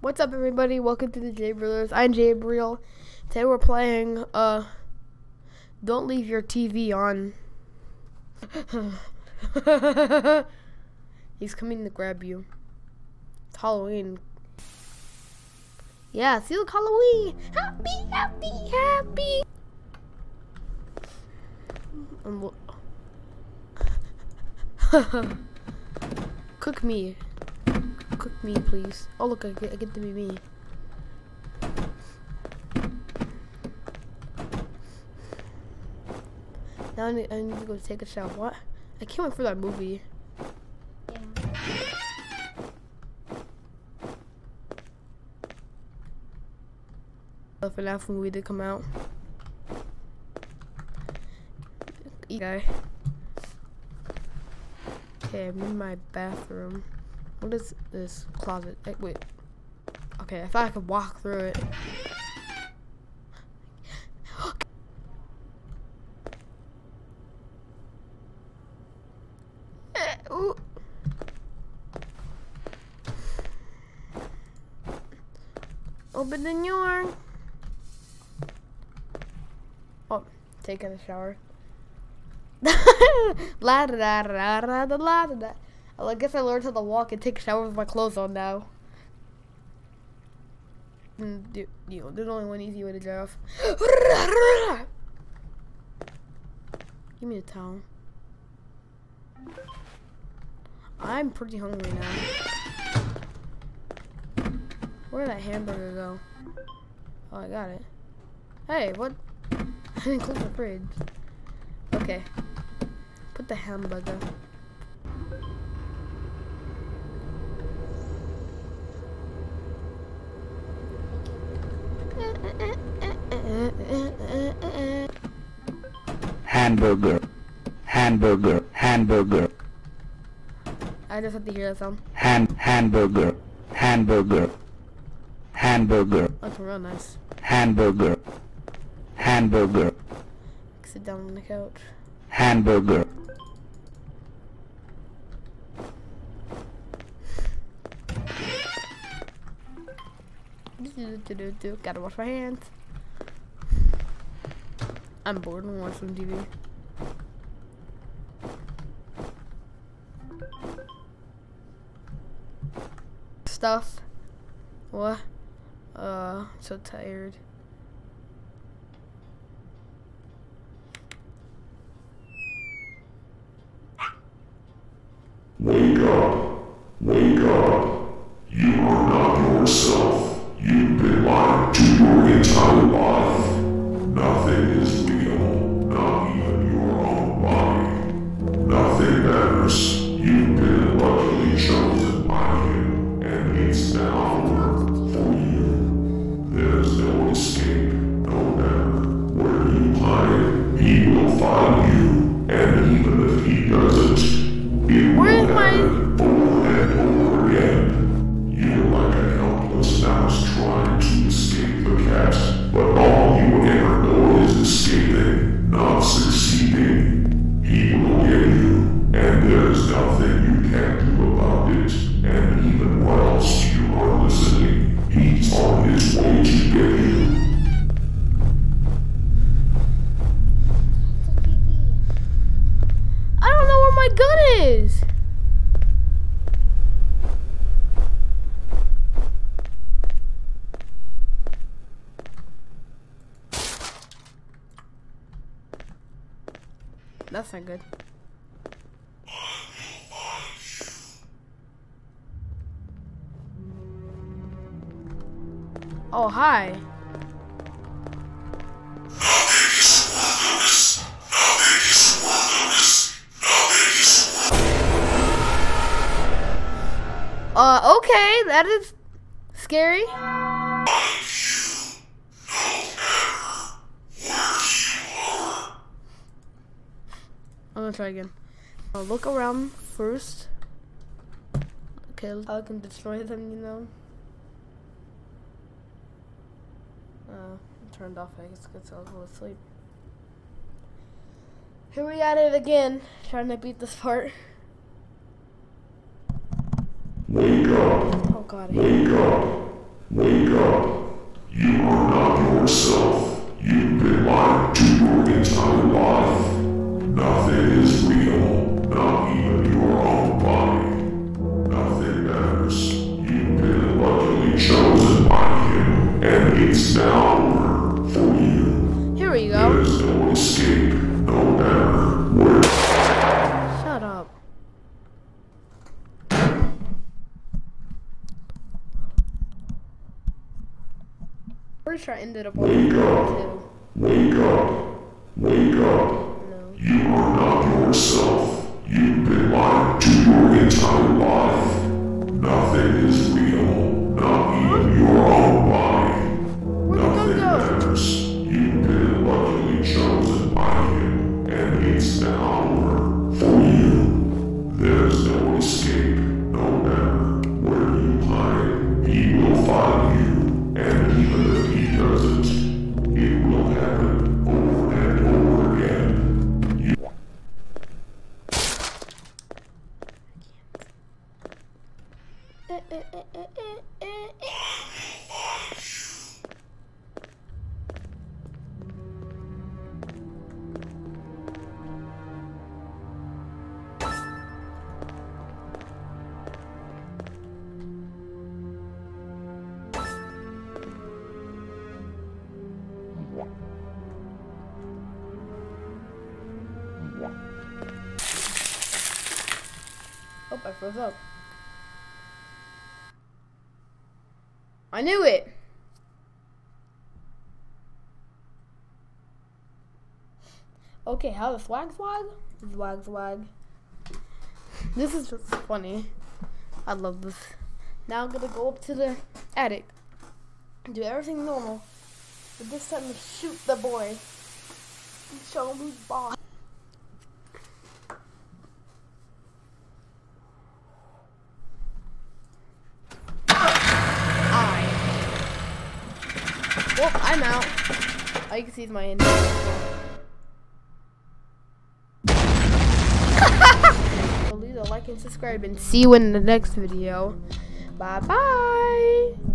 What's up, everybody? Welcome to the J Brothers. I'm Jabriel. Today we're playing, uh, Don't Leave Your TV On. He's coming to grab you. It's Halloween. Yeah, see, look, Halloween! Happy, happy, happy! Cook me. Cook me, please. Oh, look, I get, I get to be me. Now I need, I need to go take a shower. What? I can't wait for that movie. The FNAF movie did come out. guy. Okay, I'm in my bathroom. What is this closet? Eh, wait. Okay, I thought I could walk through it. Open the door. Oh, taking a shower. la da da da da da da da. Well, I guess I learned how to walk and take a shower with my clothes on now. Mm, you, know, there's only one easy way to dry off. Give me a towel. I'm pretty hungry now. Where'd that hamburger go? Oh, I got it. Hey, what? I didn't close the fridge. Okay. Put the hamburger. Hamburger, hamburger, hamburger, I just have to hear that sound. ham, hamburger, hamburger, hamburger, That's real nice. hamburger, hamburger, Sit down on the couch. hamburger, Gotta wash my hands. I'm bored and watch some TV. Stuff. What? Uh, so tired. Wake up. Wake up. You are not yourself. Entire life. Nothing is real, not even your own body. Nothing matters. You've been luckily chosen by him, and it's now over for you. There's no escape, no matter where you hide. He will find you, and even if he doesn't, is. That's not good. Oh, hi. Uh, okay, that is scary. I'm gonna try again. I'll look around first. Okay, I can destroy them, you know. Uh, turned off, I guess, because I'll go to sleep. Here we at it again, trying to beat this part. Wake up. Oh god, Wake up. Wake up. You are not yourself. You've been lied to your entire life. Nothing is real, Pretty sure I ended up on Wake up. Wake up. Wake up. No. You are not yourself. You've been lied to your entire life. Nothing is real, not even your own body. Where'd Nothing matters. You've been luckily chosen by him, and it's now Oh, I froze up. I knew it. Okay, how the swag swag? Swag swag. This is just funny. I love this. Now I'm gonna go up to the attic. Do everything normal. But this time shoot the boy. And show him who's boss. I. Well, I'm out. All you can see is my end. so leave a like and subscribe and see you in the next video. Bye bye.